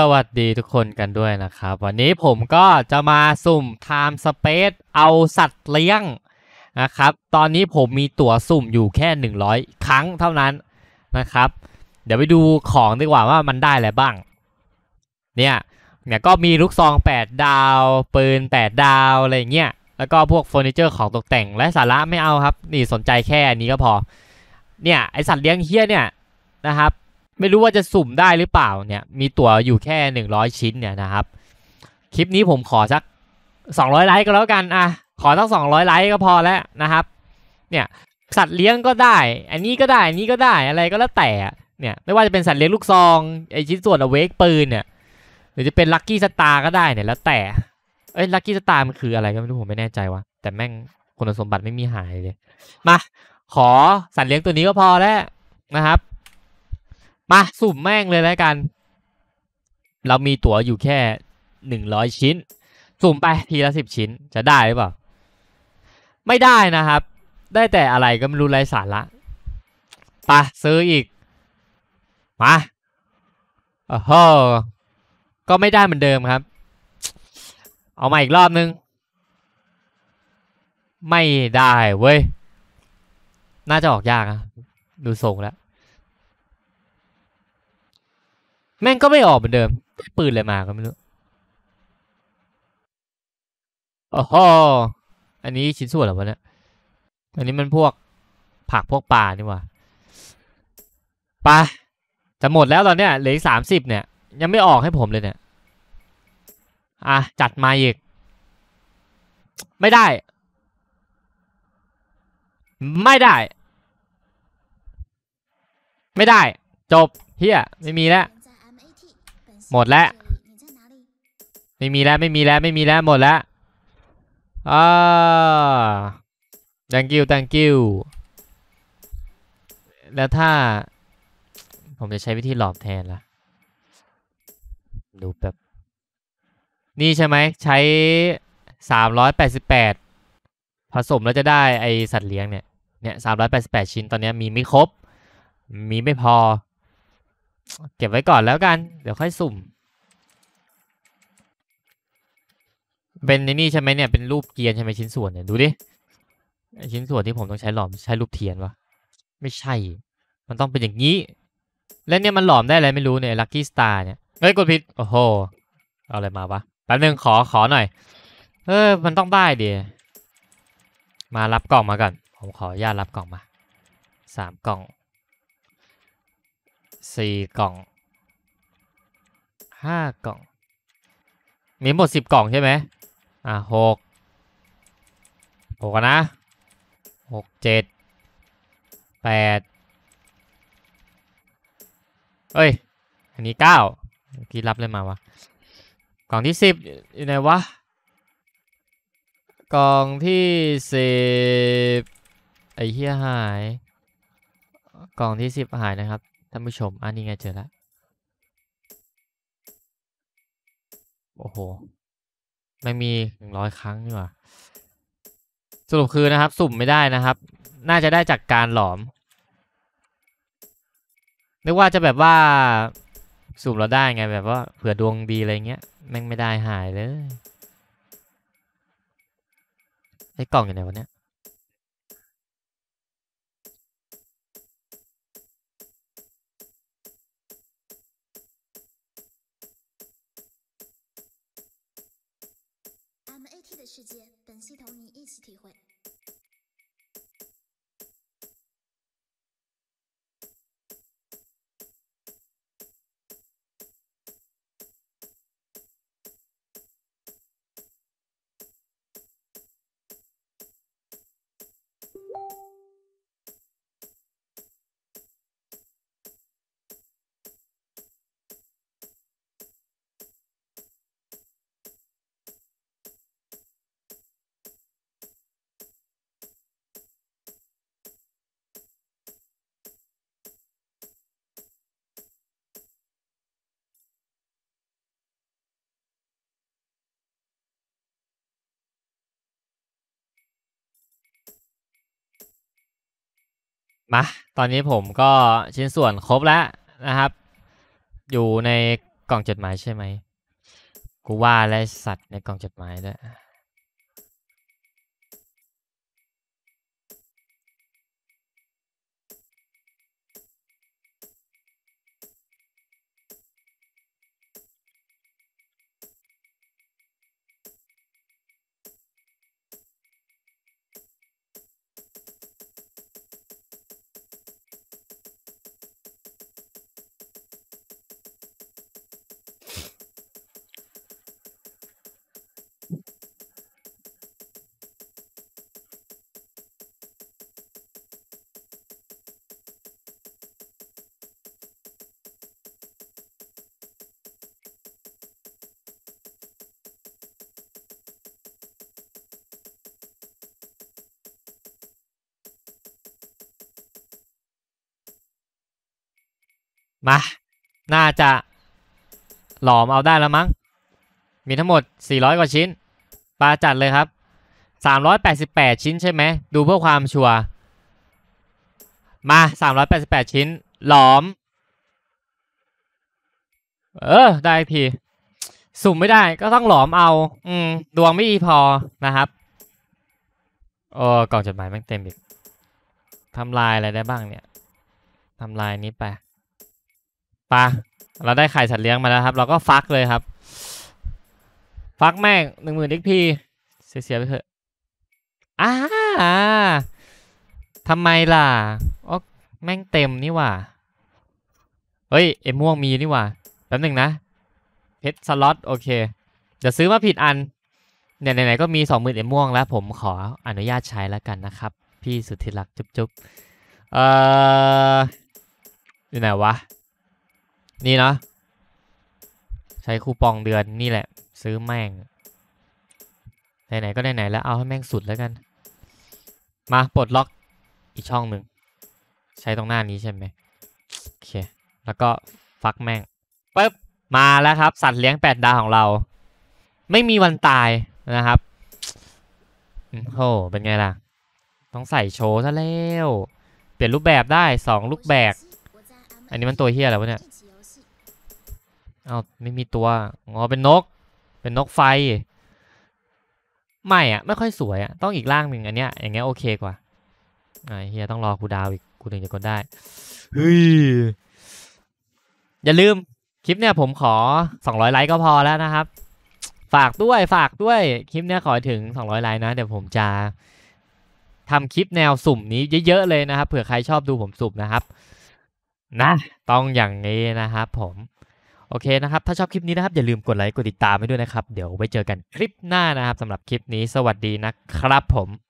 สวัสดีทุกคนกันด้วยนะครับ วันนี้ผมก็จะมาสุ่ม Time Space เอาสัตว์เลี้ยงนะครับ ตอนนี้ผมมีตั๋วสุ่มอยู่แค่ 100 ครั้งเท่านั้นนะครับ เดี๋ยวไปดูของดีกว่าว่ามันได้อะไรบ้าง เนี่ยเนี่ยก็มีลูกซอง 8 ดาว ปืน 8 ดาว อะไรเงี้ยแล้วก็พวกเฟอร์นิเจอร์ของตกแต่งและสาระไม่เอาครับ นี่สนใจแค่อันนี้ก็พอ เนี่ยไอสัตว์เลี้ยงเฮี้ยเนี่ยนะครับ ไม่รู้ว่าจะสุ่มได้หรือเปล่าเนี่ย มีตั๋วอยู่แค่หนึ่งร้อยชิ้นเนี่ยนะครับ คลิปนี้ผมขอสักสองร้อยไลค์ก็แล้วกันอะขอสักสองร้อยไลค์ก็พอแล้วนะครับ เนี่ยสัตว์เลี้ยงก็ได้ อันนี้ก็ได้ อันนี้ก็ได้ อะไรก็แล้วแต่ เนี่ย ไม่ว่าจะเป็นสัตว์เลี้ยงลูกซอง ไอชิ้นส่วนเอเวกปืนเนี่ย หรือจะเป็นลัคกี้สตาร์ก็ได้เนี่ย แล้วแต่ เอ้ย ลัคกี้สตาร์มันคืออะไรก็ไม่รู้ผมไม่แน่ใจว่ะ แต่แม่งคุณสมบัติไม่มีหายเลย มา ขอสัตว์เลี้ยงตัวนี้ก็พอแล้วนะครับ มาสุ่มแม่งเลยแล้วกัน เรามีตั๋วอยู่แค่หนึ่งร้อยชิ้น สุ่มไปทีละสิบชิ้นจะได้หรือเปล่า ไม่ได้นะครับ ได้แต่อะไรก็ไม่รู้ไรสาระปะซื้ออีก มาโอ้โหก็ไม่ได้เหมือนเดิมครับ เอามาอีกรอบนึง ไม่ได้เว้ย น่าจะออกยากอะดูทรงแล้ว แม่งก็ไม่ออกเหมือนเดิม ปืนอะไรมาก็ไม่รู้โอ้โหอันนี้ชิ้นส่วนเหรอวะเนี่ย อันนี้มันพวกผักพวกปลานี่ว่าไปะจะหมดแล้วตอนเนี้ยเหลืออีกสามสิบเนี่ย ยังไม่ออกให้ผมเลยเนี่ย อะ จัดมาอีก ไม่ได้ ไม่ได้ ไม่ได้ จบเฮียไม่มีแล้ว หมดแล้วไม่มีแล้วไม่มีแล้วไม่มีแล้วหมดแล้วอ่า thank you thank you แล้วถ้า ผมจะใช้วิธีหลอมแทนล่ะดูแบบ นี่ใช่ไหมใช้388ผสมแล้วจะได้ไอสัตว์เลี้ยงเนี่ย เนี่ย388ชิ้นตอนนี้มีไม่ครบ มีไม่พอ เก็บไว้ก่อนแล้วกัน เดี๋ยวค่อยสุ่ม เป็นในนี่ใช่ไหมเนี่ย เป็นรูปเกียร์ใช่ไหมชิ้นส่วนเนี่ย ดูดิ ชิ้นส่วนที่ผมต้องใช้หลอมใช้รูปเทียนวะ ไม่ใช่ มันต้องเป็นอย่างนี้ แล้วเนี่ยมันหลอมได้อะไรไม่รู้เนี่ย ลัคกี้สตาร์เนี่ย เฮ้ย กดผิด โอ้โห เอาอะไรมาวะ แป๊บนึงขอขอหน่อย เออ มันต้องได้ดิ มารับกล่องมาก่อน ผมขออนุญาตรับกล่องมา สามกล่อง สี่กล่องห้ากล่อง มีหมดสิบกล่องใช่ไหมอะหกหกนะหกเจ็ดแปดเอ้ย อันนี้เก้าเมื่อกี้รับเลยมาวะ กล่องที่สิบอยู่ไหนวะ กล่องที่สิบไอ้เหี้ยหาย กล่องที่สิบหายนะครับ ท่านผู้ชมอันนี้ไงเจอแล้วโอ้โหไม่มีหนึ่งร้อยครั้งนี่หว่าสรุปคือนะครับ สุ่มไม่ได้นะครับ น่าจะได้จากการหลอมนึกว่าจะแบบว่าสุ่มเราได้ไงแบบว่าเผื่อดวงดีอะไรเงี้ยแม่งไม่ได้หายเลยไอ้กล่องอยู่ไหนวะเนี่ย 世界，本系统你一起体会。 มาตอนนี้ผมก็ชิ้นส่วนครบแล้วนะครับ อยู่ในกล่องจดหมายใช่ไหมกูว่าและสัตว์ในกล่องจดหมายด้วย มา น่าจะหลอมเอาได้แล้วมั้ง มีทั้งหมด 400 กว่าชิ้น ปลาจัดเลยครับ 388 ชิ้นใช่ไหม ดูเพื่อความชัวร์ มา 388 ชิ้น หลอม เออ ได้ที สุ่มไม่ได้ก็ต้องหลอมเอา อืม ดวงไม่ดีพอนะครับโอ้กล่องจดหมายม่งเต็มอีกทำลายอะไรได้บ้างเนี่ยทำลายนี้ไป ปะเราได้ไข่สัตว์เลี้ยงมาแล้วครับ เราก็ฟักเลยครับ ฟักแม่งหนึ่งหมื่นอีกพีเสียไปเถอะอ้าทำไมล่ะอ๋อแม่งเต็มนี่ว่าเฮ้ยเอ็มม่วงมีนี่ว่าแป๊บหนึ่งนะเพชรสล็อตโอเคเดี๋ยวซื้อมาผิดอันเนี่ยไหนๆก็มีสองหมื่นเอ็มม่วงแล้ว ผมขออนุญาตใช้แล้วกันนะครับ พี่สุดที่รักจุ๊บๆเอ่ออยู่ไหนวะ นี่เนาะใช้คูปองเดือนนี่แหละ ซื้อแม่ง ไหน ๆ ก็ไหน ๆ แล้วเอาให้แม่งสุดแล้วกัน มาปลดล็อกอีกช่องหนึ่ง ใช้ตรงหน้านี้ใช่ไหมโอเค แล้วก็ฟักแม่งปึ๊บมาแล้วครับ สัตว์เลี้ยงแปดดาวของเรา ไม่มีวันตายนะครับอืมโหเป็นไงล่ะ ต้องใส่โชว์ซะแล้ว เปลี่ยนรูปแบบได้สองลูกแบก อันนี้มันตัวเฮียอะไรวะเนี่ย เอ้าไม่มีตัวอ๋อเป็นนก เป็นนกไฟ ไม่อะไม่ค่อยสวยอะต้องอีกร่างหนึ่งอันเนี้ยอย่างเงี้ยโอเคกว่าอ่าเฮียต้องรอกูดาวอีกกูถึงจะกดได้เฮ้ยอย่าลืมคลิปเนี่ยผมขอ 200 ไลค์ก็พอแล้วนะครับ ฝากด้วยฝากด้วยคลิปเนี่ยขอถึง 200 ไลค์นะ เดี๋ยวผมจะทำคลิปแนวสุ่มนี้เยอะๆเลยนะครับเผื่อใครชอบดูผมสุ่มนะครับ นะ ต้องอย่างนี้นะครับผม โอเคนะครับ ถ้าชอบคลิปนี้นะครับ อย่าลืมกดไลค์ กดติดตามไปด้วยนะครับ เดี๋ยวไว้เจอกันคลิปหน้านะครับสำหรับคลิปนี้สวัสดีนะครับผม